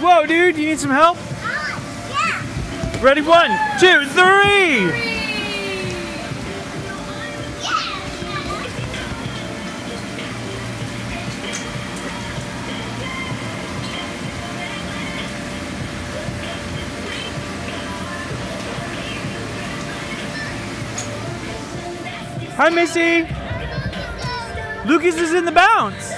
Whoa, dude, you need some help? Uh, yeah. Ready? One, two, three! Hi, Missy. Lucas is in the bounce.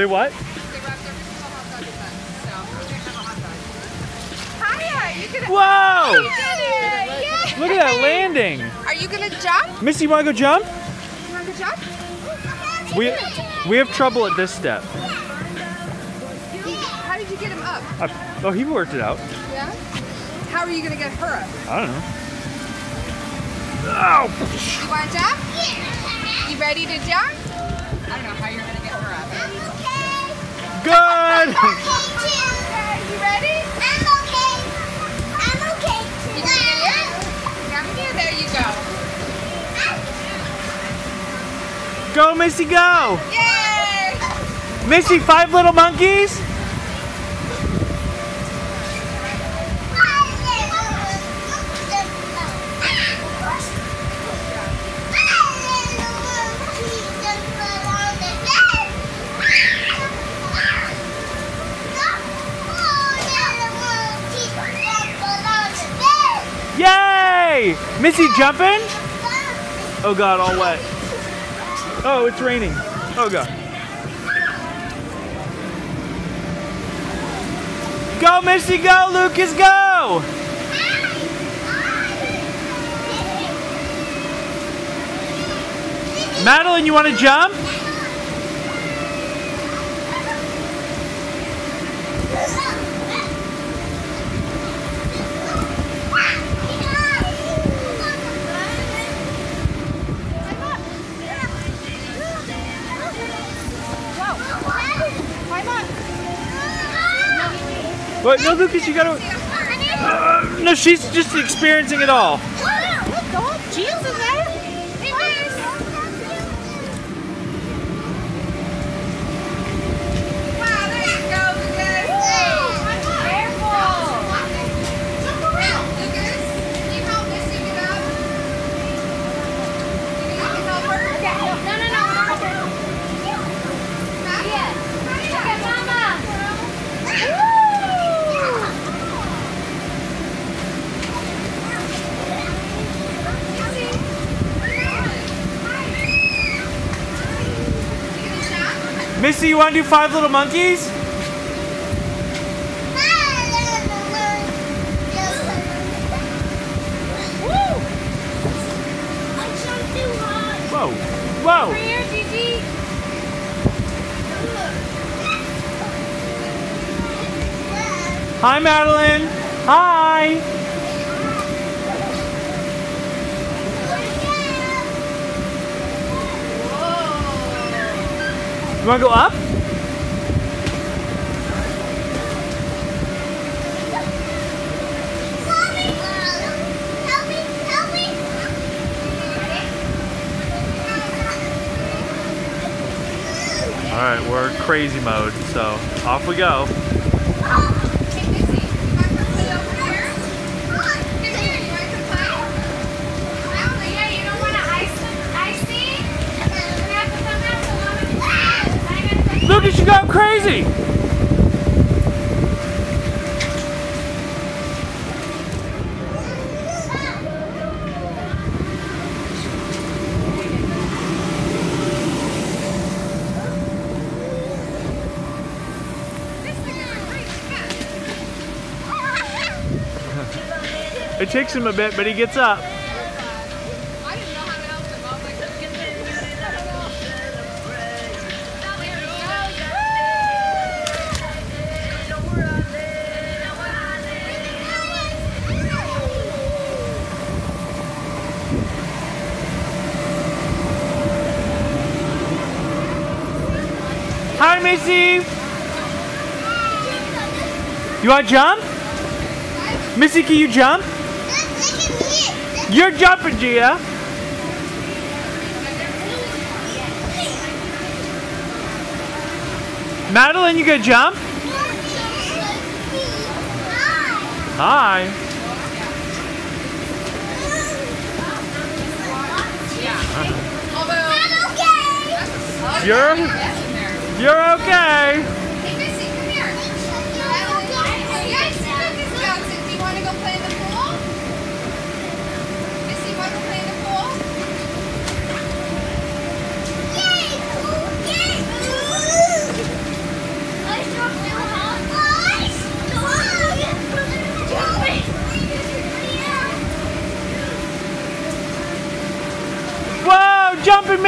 They what? Hiya, you can. Whoa! You did it! Yay! Look at that landing. Are you gonna jump? Missy, you want to go jump? You wanna go jump? We we have trouble at this step. How did you get him up? Uh, oh, he worked it out. Yeah. How are you gonna get her up? I don't know. Ow! You wanna jump? You ready to jump? I don't know how you're gonna get her up. Good! Okay, you ready? I'm okay. I'm okay, You gonna get? Down here. There you go. Go, Missy, go! Yay! Missy, five little monkeys? Missy jumping? Oh god, all wet. Oh, it's raining. Oh god. Go, Missy, go! Lucas, go! Madeline, you want to jump? Wait, no, Lucas, you gotta. Uh, no, she's just experiencing it all. Wow, there you go, Lucas. Lucas, can you help Missy get up? You can help her? Missy, you want to do five little monkeys? Whoa, whoa. Hi, Madeline. Hi. You want to go up? All right, we're crazy mode, so off we go. Hey, Missy, you want to play over here? Come here, you want to play? Lucas, you got crazy. It takes him a bit, but he gets up. Hi, Missy. You want to jump? Missy, can you jump? You're jumping, Gia. Madeline, you gonna jump? Hi. You're, you're okay.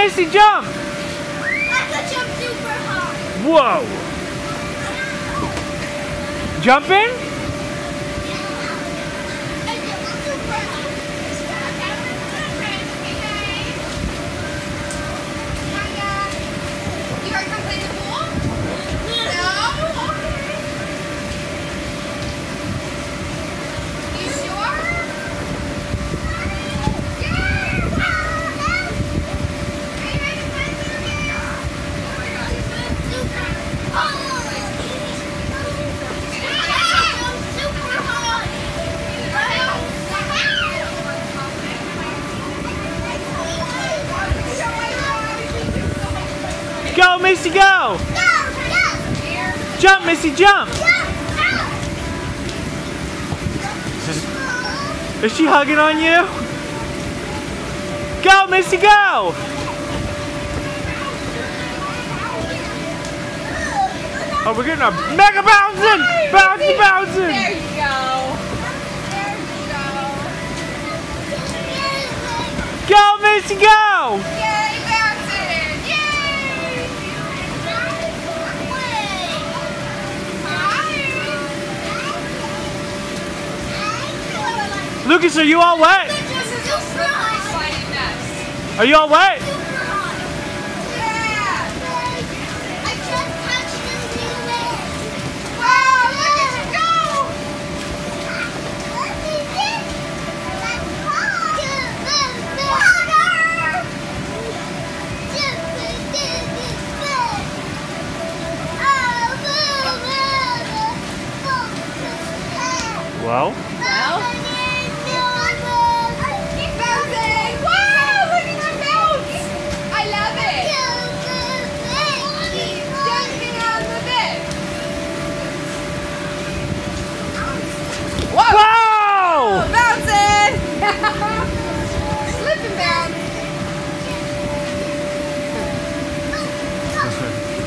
Whoa, jumping Missy, jump. Whoa. Jumping? You guys come play in the pool? No? Okay. You sure? Yeah! Are you ready to play the game? Oh my God. Go, Missy, go. Jump, Missy, jump. Is she hugging on you? Go, Missy, go. Oh, we're getting a mega bouncing. Bouncy, bouncing. There you go. There you go. Go, Missy, go. Yay, bouncing! Yay! Hi. Lucas, are you all wet? This is a slippery, slimy mess. Are you all wet?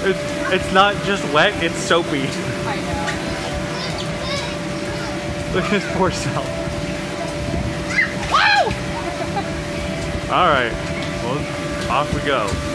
It's, it's not just wet, it's soapy. I know. Look at his poor self. Woo! All right, well, off we go.